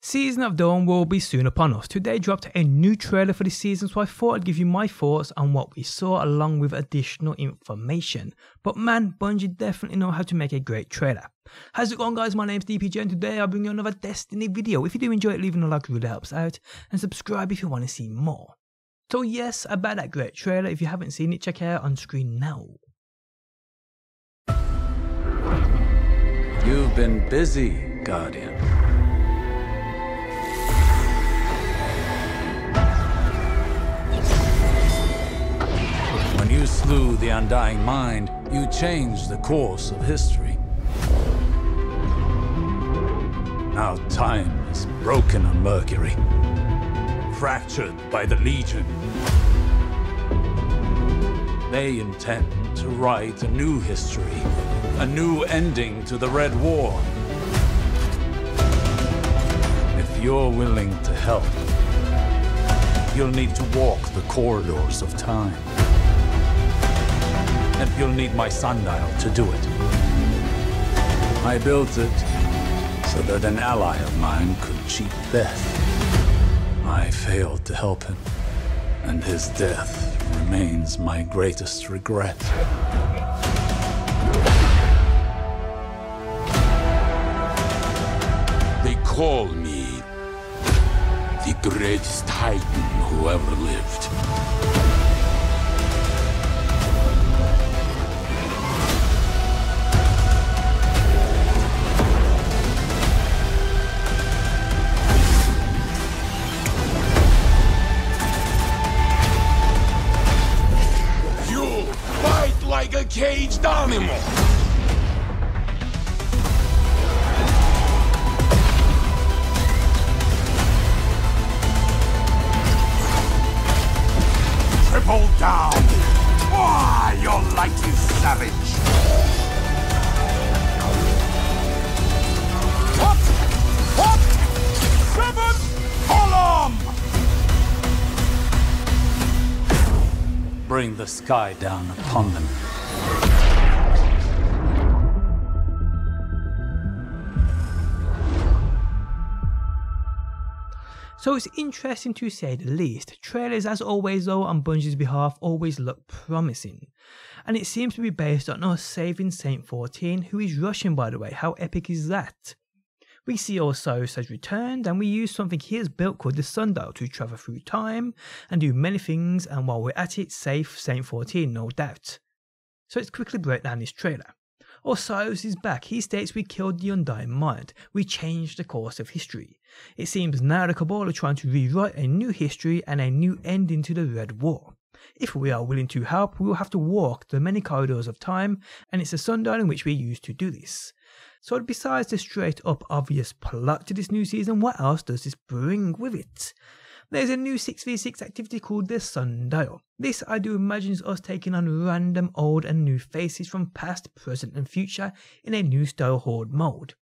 Season of Dawn will be soon upon us. Today dropped a new trailer for the season, so I thought I'd give you my thoughts on what we saw along with additional information. But man, Bungie definitely know how to make a great trailer. How's it going guys? My name's DPJ and today I'll bring you another Destiny video. If you do enjoy it, leaving a like really helps out and subscribe if you want to see more. So yes, about that great trailer, if you haven't seen it, check it out on screen now. You've been busy, Guardian. When you slew the Undying Mind, you changed the course of history. Now time is broken on Mercury, fractured by the Legion. They intend to write a new history, a new ending to the Red War. If you're willing to help, you'll need to walk the corridors of time. And you'll need my sundial to do it. I built it so that an ally of mine could cheat death. I failed to help him, and his death remains my greatest regret. They call me the greatest titan who ever lived. Savage. What? What? Seventh Column! Bring the sky down upon them. So it's interesting to say the least. Trailers, as always, though, on Bungie's behalf, always look promising. And it seems to be based on us saving Saint 14, who is Russian, by the way. How epic is that? We see Osiris has returned, and we use something he has built called the Sundial to travel through time and do many things, and while we're at it, save Saint 14, no doubt. So let's quickly break down this trailer. Oh, Osiris is back. He states we killed the Undying Mind. We changed the course of history. It seems now the Cabal are trying to rewrite a new history and a new ending to the Red War. If we are willing to help, we will have to walk the many corridors of time, and it's the sundial in which we use to do this. So, besides the straight up obvious plot to this new season, what else does this bring with it? There's a new 6v6 activity called the Sundial. This I do imagine is us taking on random old and new faces from past, present, and future in a new style horde mode.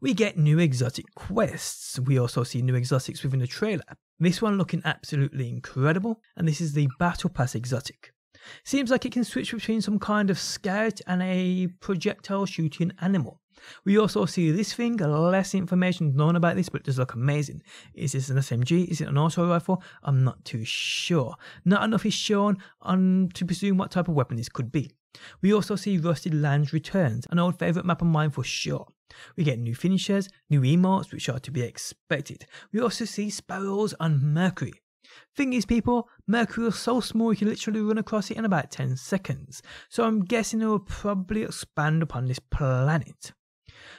We get new exotic quests. We also see new exotics within the trailer. This one looking absolutely incredible, and this is the Battle Pass exotic. Seems like it can switch between some kind of scout and a projectile shooting animal. We also see this thing, less information known about this, but it does look amazing. Is this an SMG? Is it an auto rifle? I'm not too sure. Not enough is shown on to presume what type of weapon this could be. We also see Rusted Lands returns, an old favourite map of mine for sure. We get new finishers, new emotes, which are to be expected. We also see sparrows on Mercury. Thing is, people, Mercury is so small you can literally run across it in about 10 seconds, so I'm guessing it will probably expand upon this planet.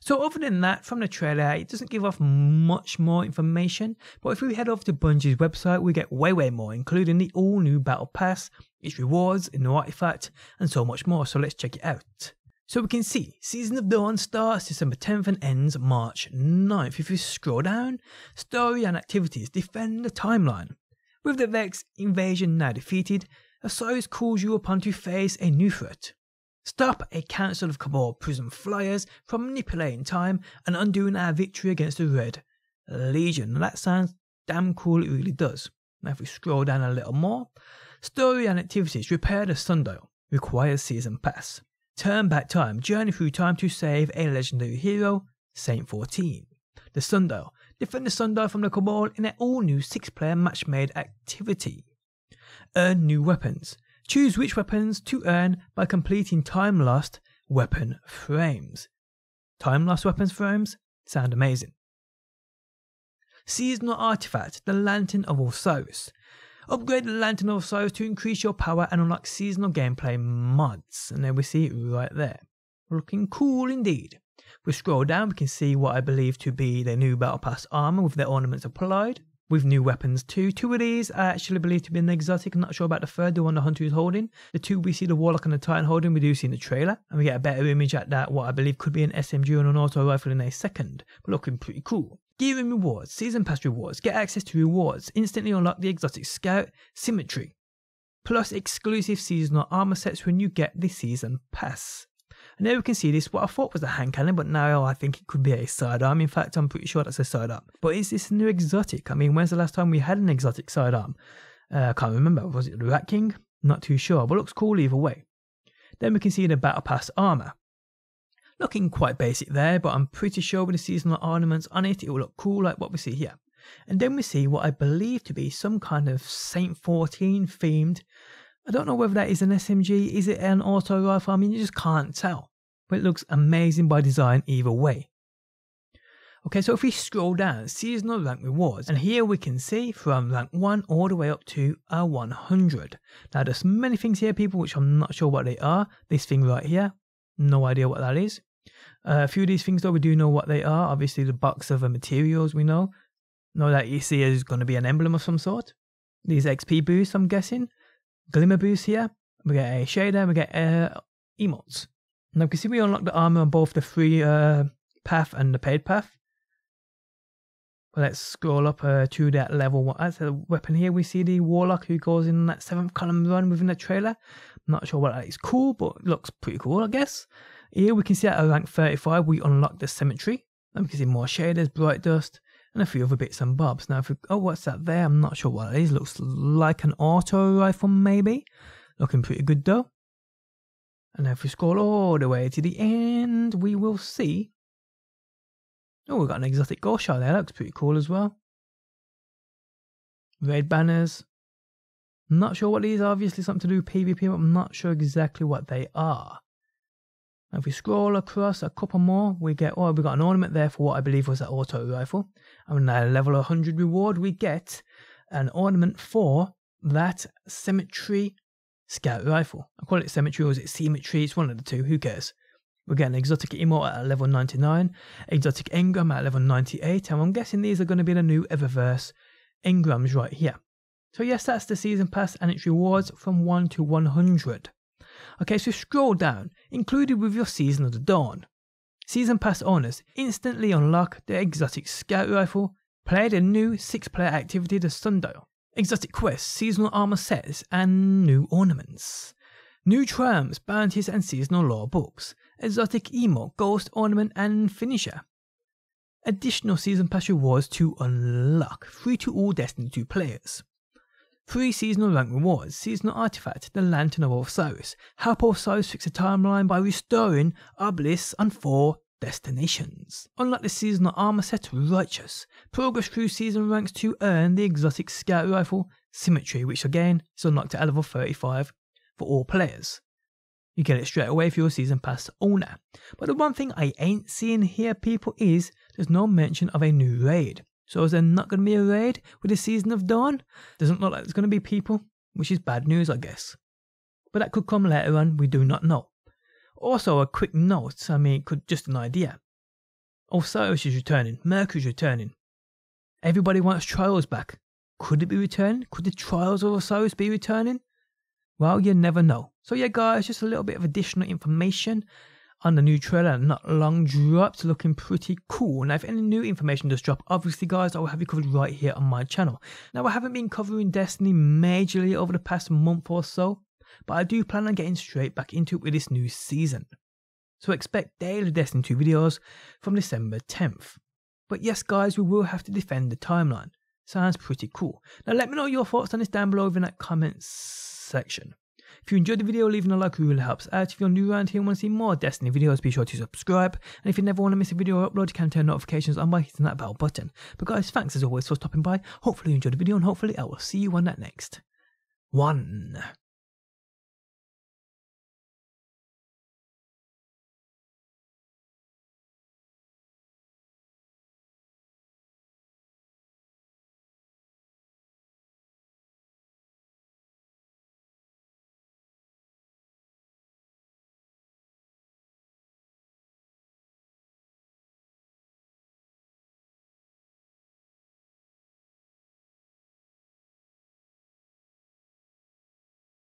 So other than that, from the trailer, it doesn't give off much more information, but if we head over to Bungie's website, we get way way more, including the all new Battle Pass, its rewards, a new artifact, and so much more, so let's check it out. So we can see, Season of Dawn starts December 10th and ends March 9th. If you scroll down, story and activities defend the timeline. With the Vex invasion now defeated, Osiris calls you upon to face a new threat. Stop a council of Cabal Psion Flayers from manipulating time and undoing our victory against the Red Legion. That sounds damn cool, it really does. Now, if we scroll down a little more, story and activities repair the sundial, requires season pass. Turn back time, journey through time to save a legendary hero, Saint 14. The sundial, Defend the Sundial from the Cabal in an all new 6 player match made activity. Earn new weapons. Choose which weapons to earn by completing Timelost weapon frames. Timelost weapons frames sound amazing. Seasonal artifact, the Lantern of Osiris. Upgrade the Lantern of Osiris to increase your power and unlock seasonal gameplay mods. And there we see it right there. Looking cool indeed. We scroll down, we can see what I believe to be the new Battle Pass armor with their ornaments applied with new weapons too. Two of these I actually believe to be an exotic. I'm not sure about the third, the one the hunter is holding. The two we see the warlock and the titan holding, we do see in the trailer, and we get a better image at that. What I believe could be an SMG and an auto rifle in a second, but looking pretty cool. Gear and rewards, season pass rewards, get access to rewards, instantly unlock the exotic scout symmetry, plus exclusive seasonal armor sets when you get the season pass. And there we can see this, what I thought was a hand cannon, but now I think it could be a sidearm. In fact, I'm pretty sure that's a sidearm. But is this a new exotic? I mean, when's the last time we had an exotic sidearm? Uh, I can't remember. Was it the Rat King? Not too sure, but looks cool either way. Then we can see the Battle Pass armor. Looking quite basic there, but I'm pretty sure with the seasonal ornaments on it, it will look cool like what we see here. And then we see what I believe to be some kind of Saint 14 themed I don't know whether that is an SMG, is it an auto rifle? I mean, you just can't tell. But it looks amazing by design either way. Okay, so if we scroll down, seasonal rank rewards, and here we can see from rank 1 all the way up to a 100. Now, there's many things here, people, which I'm not sure what they are. This thing right here, no idea what that is. Uh, a few of these things, though, we do know what they are. Obviously, the box of uh, materials we know. Know that you see is going to be an emblem of some sort. These XP boosts, I'm guessing glimmer boost here. We get a shader, we get uh, emotes. Now you can see we unlock the armor on both the free uh, path and the paid path. But let's scroll up uh, to that level one. That's a weapon here. We see the warlock who goes in that seventh column run within the trailer. I'm not sure what that is cool, but looks pretty cool, I guess. Here we can see at rank 35 we unlock the cemetery. And we can see more shaders, bright dust, and a few other bits and bobs. Now, if we, oh, what's that there? I'm not sure what it is. Looks like an auto rifle, maybe. Looking pretty good though. And if we scroll all the way to the end, we will see. Oh, we've got an exotic shot there. That looks pretty cool as well. Red banners. I'm not sure what these are. Obviously, something to do with PvP, but I'm not sure exactly what they are. If we scroll across a couple more, we get, oh, we got an ornament there for what I believe was that auto rifle. And at level 100 reward, we get an ornament for that cemetery scout rifle. I call it cemetery or is it symmetry? It's one of the two, who cares? We're getting exotic emote at level 99, exotic engram at level 98, and I'm guessing these are going to be the new Eververse engrams right here. So yes, that's the season pass and its rewards from 1 to 100. Okay, so scroll down, included with your Season of the Dawn. Season Pass owners instantly unlock the exotic scout rifle, play the new 6 player activity The Sundial, exotic quests, seasonal armor sets, and new ornaments. New triumphs, bounties, and seasonal lore books, exotic emo, ghost ornament, and finisher. Additional season pass rewards to unlock, free to all Destiny 2 players. Three seasonal rank rewards, seasonal artifact, the Lantern of Osiris. Help Osiris fix the timeline by restoring bliss on four destinations. Unlock the seasonal armor set Righteous. Progress through season ranks to earn the exotic scout rifle Symmetry, which again is unlocked at level 35 for all players. You get it straight away if you're a season pass owner. But the one thing I ain't seeing here, people, is there's no mention of a new raid. So is there not going to be a raid with the Season of Dawn? Doesn't look like there's going to be people, which is bad news, I guess. But that could come later on, we do not know. Also, a quick note, I mean, could just an idea. Osiris is returning, Mercury's returning. Everybody wants Trials back. Could it be returning? Could the Trials of Osiris be returning? Well, you never know. So yeah, guys, just a little bit of additional information on the new trailer not long dropped looking pretty cool. Now if any new information does drop obviously guys i will have you covered right here on my channel. Now i haven't been covering destiny majorly over the past month or so but i do plan on getting straight back into it with this new season. So expect daily destiny 2 videos from december 10th but yes guys we will have to defend the timeline. Sounds pretty cool. Now let me know your thoughts on this down below in that comments section If you enjoyed the video, leaving a like really helps out. If you're new around here and want to see more Destiny videos, be sure to subscribe. And if you never want to miss a video or upload, you can turn notifications on by hitting that bell button. But guys, thanks as always for stopping by. Hopefully you enjoyed the video and hopefully I will see you on that next one.